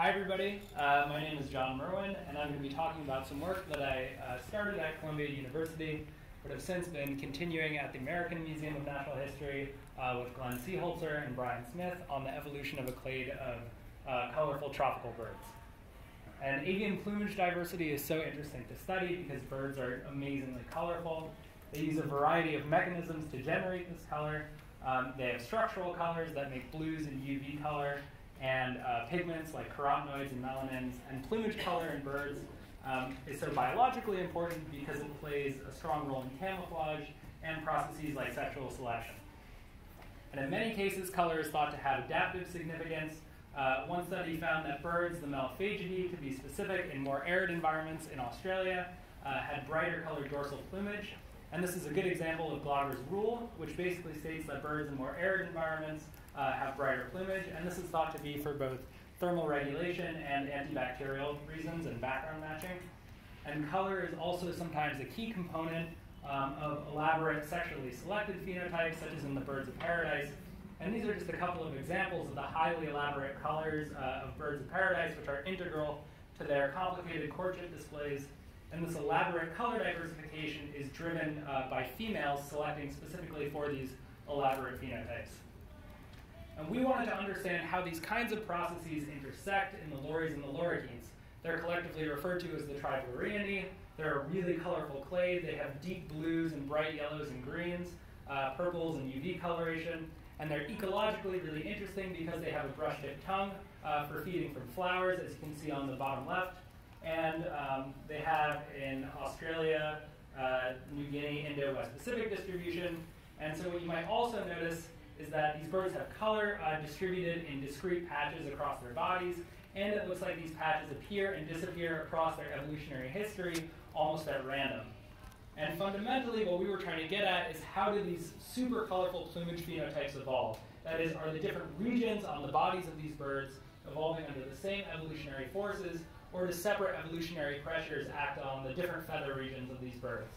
Hi, everybody. Uh, my name is John Merwin, and I'm going to be talking about some work that I uh, started at Columbia University, but have since been continuing at the American Museum of Natural History uh, with Glenn Seeholzer and Brian Smith on the evolution of a clade of uh, colorful tropical birds. And avian plumage diversity is so interesting to study because birds are amazingly colorful. They use a variety of mechanisms to generate this color. Um, they have structural colors that make blues and UV color, and uh, pigments like carotenoids and melanins, and plumage color in birds um, is so biologically important because it plays a strong role in camouflage and processes like sexual selection. And in many cases, color is thought to have adaptive significance. Uh, one study found that birds, the Meliphagidae, to be specific in more arid environments in Australia, uh, had brighter colored dorsal plumage. And this is a good example of Gloger's rule, which basically states that birds in more arid environments uh, have brighter plumage, and this is thought to be for both thermal regulation and antibacterial reasons and background matching. And color is also sometimes a key component um, of elaborate sexually selected phenotypes, such as in the birds of paradise. And these are just a couple of examples of the highly elaborate colors uh, of birds of paradise, which are integral to their complicated courtship displays. And this elaborate color diversification is driven uh, by females selecting specifically for these elaborate phenotypes. And we wanted to understand how these kinds of processes intersect in the lories and the lorikeets. They're collectively referred to as the Triflurinae. They're a really colorful clade. They have deep blues and bright yellows and greens, uh, purples and UV coloration. And they're ecologically really interesting because they have a brush-tipped tongue uh, for feeding from flowers, as you can see on the bottom left. And um, they have in Australia, uh, New Guinea, Indo-West Pacific distribution. And so what you might also notice is that these birds have color uh, distributed in discrete patches across their bodies, and it looks like these patches appear and disappear across their evolutionary history almost at random. And fundamentally, what we were trying to get at is how do these super colorful plumage phenotypes evolve? That is, are the different regions on the bodies of these birds evolving under the same evolutionary forces, or do separate evolutionary pressures act on the different feather regions of these birds?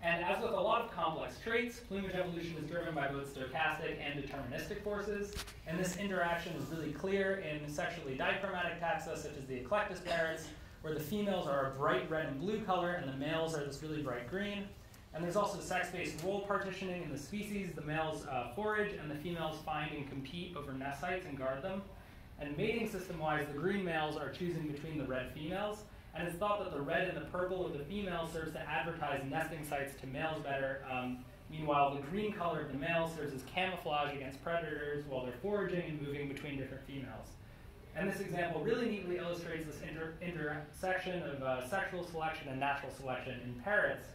And as with a lot of complex traits, plumage evolution is driven by both stochastic and deterministic forces. And this interaction is really clear in sexually dichromatic taxa, such as the Eclectus parrots, where the females are a bright red and blue color, and the males are this really bright green. And there's also sex-based role partitioning in the species. The males uh, forage, and the females find and compete over nest sites and guard them. And mating system-wise, the green males are choosing between the red females, and it's thought that the red and the purple of the female serves to advertise nesting sites to males better. Um, meanwhile, the green color of the male serves as camouflage against predators while they're foraging and moving between different females. And this example really neatly illustrates this inter intersection of uh, sexual selection and natural selection in parrots.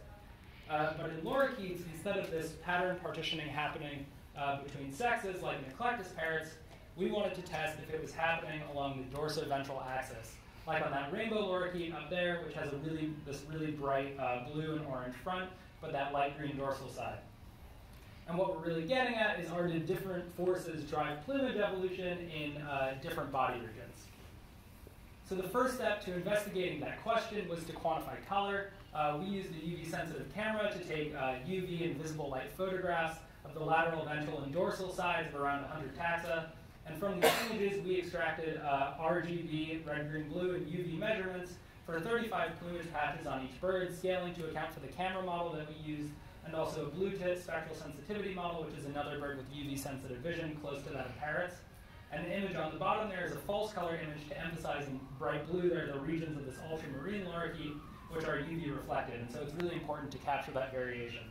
Uh, but in lorikeets, instead of this pattern partitioning happening uh, between sexes like in Eclectus parrots, we wanted to test if it was happening along the dorsoventral axis like on that rainbow lorikeet up there, which has a really this really bright uh, blue and orange front, but that light green dorsal side. And what we're really getting at is are the different forces drive plumage evolution in uh, different body regions. So the first step to investigating that question was to quantify color. Uh, we used a UV-sensitive camera to take uh, UV and visible light photographs of the lateral, ventral, and dorsal sides of around 100 taxa and from these images, we extracted uh, RGB, red, green, blue, and UV measurements for 35 plumage patches on each bird, scaling to account for the camera model that we used, and also a blue tit spectral sensitivity model, which is another bird with UV sensitive vision close to that of parrots. And the image on the bottom there is a false color image to emphasize in bright blue there the regions of this ultramarine lorikeet, which are UV reflected. And so it's really important to capture that variation.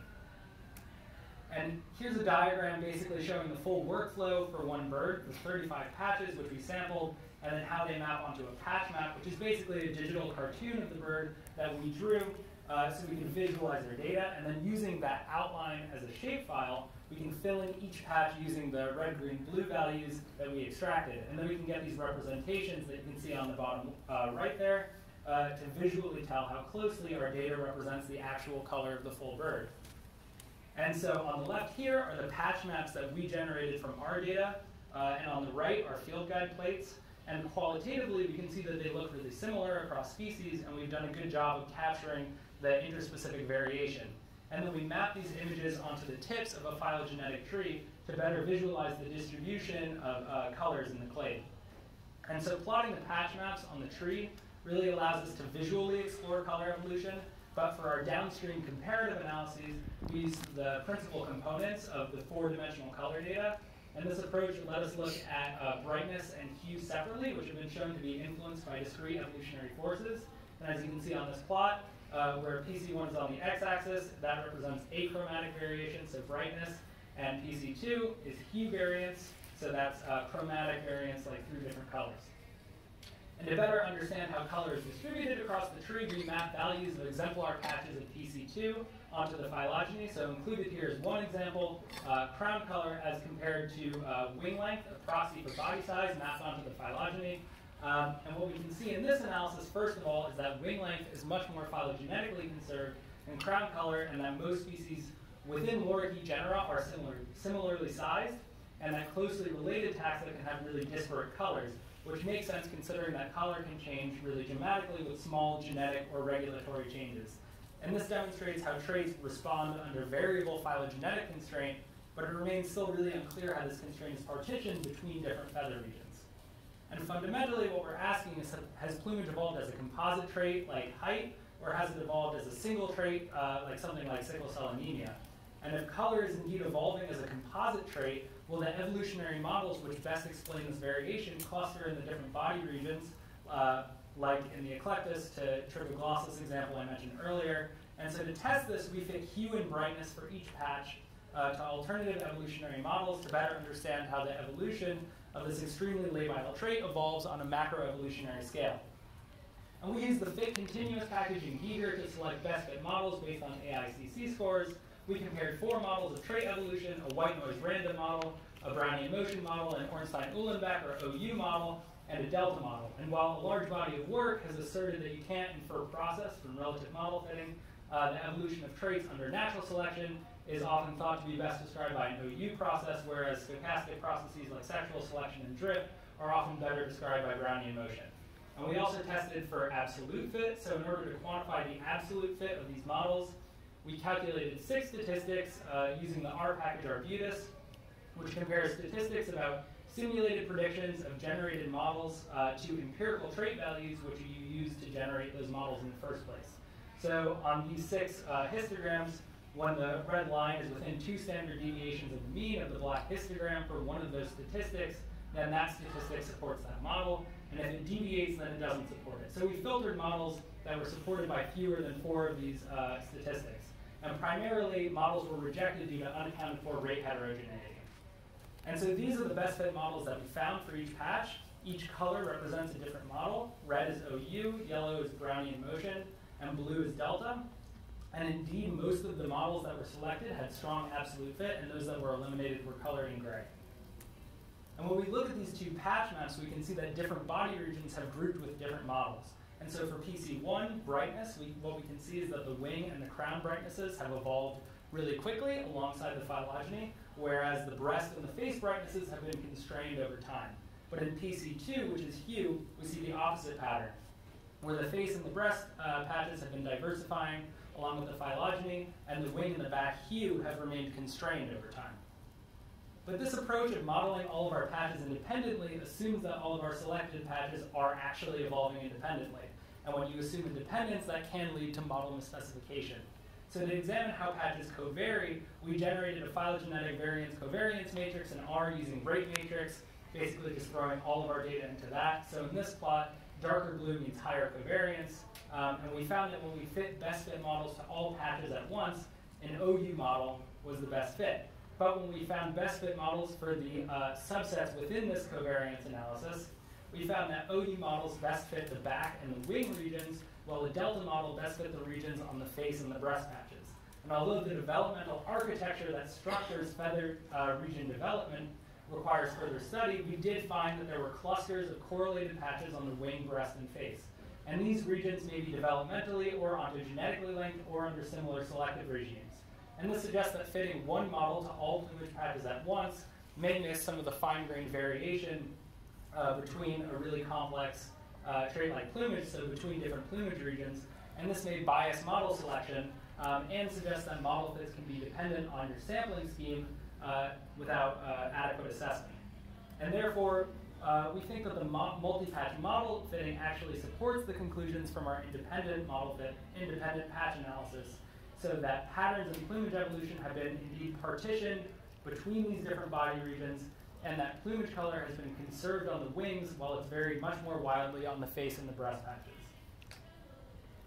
And here's a diagram basically showing the full workflow for one bird. There's 35 patches, which we sampled, and then how they map onto a patch map, which is basically a digital cartoon of the bird that we drew uh, so we can visualize their data. And then using that outline as a shapefile, we can fill in each patch using the red, green, blue values that we extracted. And then we can get these representations that you can see on the bottom uh, right there uh, to visually tell how closely our data represents the actual color of the full bird. And so on the left here are the patch maps that we generated from our data, uh, and on the right are field guide plates. And qualitatively, we can see that they look really similar across species, and we've done a good job of capturing the interspecific variation. And then we map these images onto the tips of a phylogenetic tree to better visualize the distribution of uh, colors in the clade. And so plotting the patch maps on the tree really allows us to visually explore color evolution, but for our downstream comparative analyses, we use the principal components of the four-dimensional color data. And this approach let us look at uh, brightness and hue separately, which have been shown to be influenced by discrete evolutionary forces. And as you can see on this plot, uh, where PC1 is on the x-axis, that represents achromatic variation, so brightness, and PC2 is hue variance, so that's uh, chromatic variance, like through different colors. And to better understand how color is distributed across the tree, we map values of exemplar patches of PC2 onto the phylogeny. So included here is one example, uh, crown color as compared to uh, wing length, a proxy for body size mapped onto the phylogeny. Um, and what we can see in this analysis, first of all, is that wing length is much more phylogenetically conserved than crown color, and that most species within loricae genera are similar, similarly sized, and that closely related taxa can have really disparate colors, which makes sense considering that color can change really dramatically with small genetic or regulatory changes. And this demonstrates how traits respond under variable phylogenetic constraint, but it remains still really unclear how this constraint is partitioned between different feather regions. And fundamentally, what we're asking is, has plumage evolved as a composite trait like height, or has it evolved as a single trait uh, like something like sickle cell anemia? And if color is indeed evolving composite trait, will the evolutionary models which best explain this variation cluster in the different body regions, uh, like in the eclectus to trichoglossus example I mentioned earlier. And so to test this, we fit hue and brightness for each patch uh, to alternative evolutionary models to better understand how the evolution of this extremely labile trait evolves on a macroevolutionary scale. And we use the fit continuous packaging here to select best fit models based on AICC scores. We compared four models of trait evolution, a white noise random model, a Brownian motion model, an Ornstein-Uhlenbeck or OU model, and a delta model. And while a large body of work has asserted that you can't infer process from relative model fitting, uh, the evolution of traits under natural selection is often thought to be best described by an OU process, whereas stochastic processes like sexual selection and drift are often better described by Brownian motion. And we also tested for absolute fit, so in order to quantify the absolute fit of these models, we calculated six statistics uh, using the R package Arbutus, which compares statistics about simulated predictions of generated models uh, to empirical trait values, which you use to generate those models in the first place. So on these six uh, histograms, when the red line is within two standard deviations of the mean of the black histogram for one of those statistics, then that statistic supports that model. And if it deviates, then it doesn't support it. So we filtered models that were supported by fewer than four of these uh, statistics. And primarily, models were rejected due to unaccounted for rate heterogeneity. And so these are the best fit models that we found for each patch. Each color represents a different model. Red is OU, yellow is Brownian motion, and blue is delta. And indeed, most of the models that were selected had strong absolute fit, and those that were eliminated were colored in gray. And when we look at these two patch maps, we can see that different body regions have grouped with different models. And so for PC1, brightness, we, what we can see is that the wing and the crown brightnesses have evolved really quickly alongside the phylogeny, whereas the breast and the face brightnesses have been constrained over time. But in PC2, which is hue, we see the opposite pattern, where the face and the breast uh, patches have been diversifying along with the phylogeny, and the wing and the back hue have remained constrained over time. But this approach of modeling all of our patches independently assumes that all of our selected patches are actually evolving independently. And when you assume independence, that can lead to model misspecification. So to examine how patches covary, we generated a phylogenetic variance covariance matrix in R using rate matrix, basically just throwing all of our data into that. So in this plot, darker blue means higher covariance, um, and we found that when we fit best fit models to all patches at once, an OU model was the best fit. But when we found best fit models for the uh, subsets within this covariance analysis, we found that OU models best fit the back and the wing regions, while the delta model best fit the regions on the face and the breast patches. And although the developmental architecture that structures feather uh, region development requires further study, we did find that there were clusters of correlated patches on the wing, breast, and face. And these regions may be developmentally or ontogenetically linked or under similar selective regimes. And this suggests that fitting one model to all plumage patches at once may miss some of the fine-grained variation uh, between a really complex uh, trait like plumage, so between different plumage regions, and this may bias model selection um, and suggest that model fits can be dependent on your sampling scheme uh, without uh, adequate assessment. And therefore, uh, we think that the mo multi-patch model fitting actually supports the conclusions from our independent model fit, independent patch analysis, so that patterns in plumage evolution have been indeed partitioned between these different body regions, and that plumage color has been conserved on the wings while it's varied much more wildly on the face and the breast patches.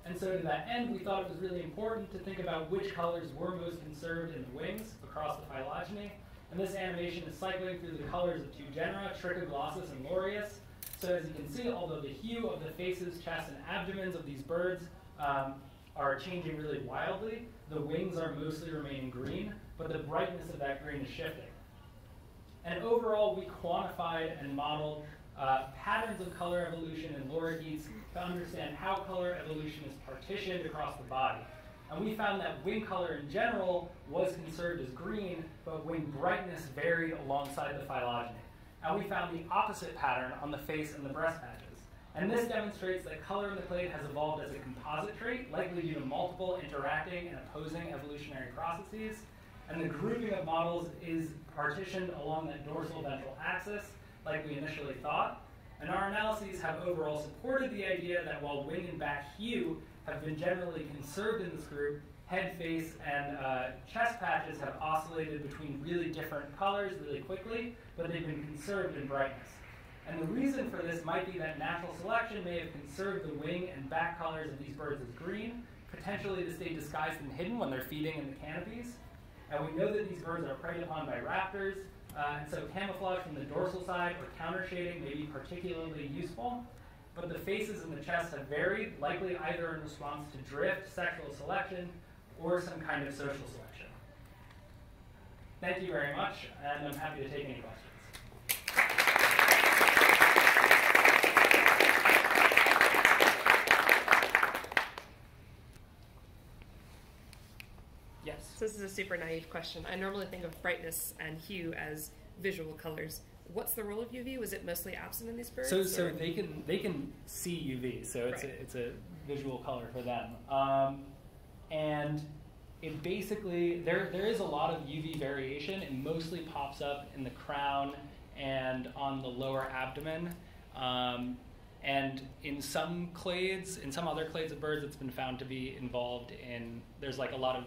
And so to that end, we thought it was really important to think about which colors were most conserved in the wings across the phylogeny. And this animation is cycling through the colors of two genera, Trichoglossus and Lorius. So as you can see, although the hue of the faces, chests, and abdomens of these birds um, are changing really wildly, the wings are mostly remaining green, but the brightness of that green is shifting. And overall, we quantified and modeled uh, patterns of color evolution in lorikeets to understand how color evolution is partitioned across the body. And we found that wing color in general was conserved as green, but wing brightness varied alongside the phylogeny. And we found the opposite pattern on the face and the breast patches. And this demonstrates that color in the clade has evolved as a composite trait, likely due to multiple interacting and opposing evolutionary processes. And the grouping of models is partitioned along that dorsal ventral axis, like we initially thought. And our analyses have overall supported the idea that while wing and back hue have been generally conserved in this group, head, face, and uh, chest patches have oscillated between really different colors really quickly, but they've been conserved in brightness. And the reason for this might be that natural selection may have conserved the wing and back colors of these birds as green, potentially to stay disguised and hidden when they're feeding in the canopies. And we know that these birds are preyed upon by raptors, uh, and so camouflage from the dorsal side or counter shading may be particularly useful. But the faces and the chest have varied, likely either in response to drift, sexual selection, or some kind of social selection. Thank you very much, and I'm happy to take any questions. So this is a super naive question. I normally think of brightness and hue as visual colors. What's the role of UV? Was it mostly absent in these birds? So, so they can they can see UV, so it's right. a, it's a visual color for them. Um, and it basically there there is a lot of UV variation. It mostly pops up in the crown and on the lower abdomen. Um, and in some clades, in some other clades of birds, it's been found to be involved in. There's like a lot of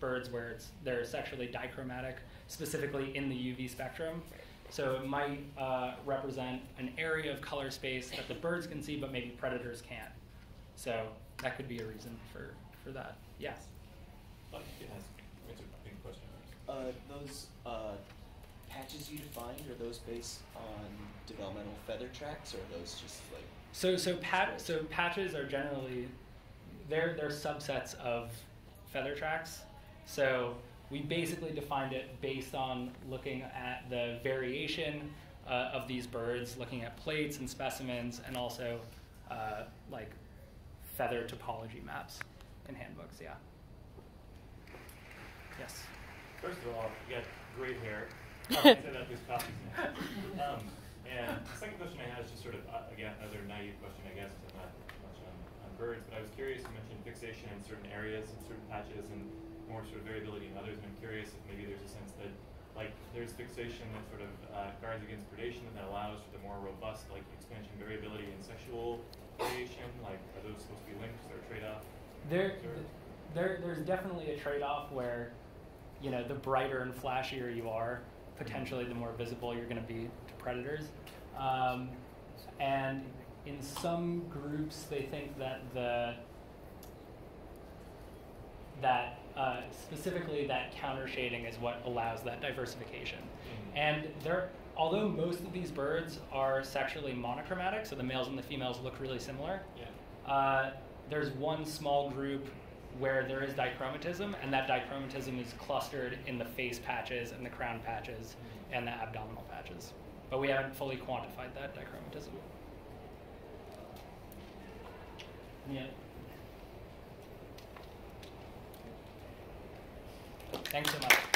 birds where it's they're sexually dichromatic, specifically in the UV spectrum. So it might uh, represent an area of color space that the birds can see, but maybe predators can't. So that could be a reason for, for that. Yes. Uh, those uh, patches you defined are those based on developmental feather tracks, or are those just like? So so pat so patches are generally they're they're subsets of feather tracks. So we basically defined it based on looking at the variation uh, of these birds, looking at plates and specimens, and also uh, like feather topology maps in handbooks. Yeah. Yes. First of all, you got great hair. um, and the second question I had is just sort of, uh, again, another naive question, I guess, I'm not much on, on birds, but I was curious, you mentioned fixation in certain areas and certain patches, and more sort of variability in others, and I'm curious if maybe there's a sense that like there's fixation that sort of uh, guards against predation and that allows for the more robust like expansion variability and sexual variation. Like are those supposed to be linked? Is there a trade-off? There, there, there's definitely a trade-off where, you know, the brighter and flashier you are, potentially the more visible you're going to be to predators. Um, and in some groups, they think that the that uh, specifically that counter shading is what allows that diversification. Mm-hmm. And there, although most of these birds are sexually monochromatic, so the males and the females look really similar, yeah. uh, there's one small group where there is dichromatism, and that dichromatism is clustered in the face patches and the crown patches mm-hmm. and the abdominal patches. But we haven't fully quantified that dichromatism. Yeah. Thanks so much.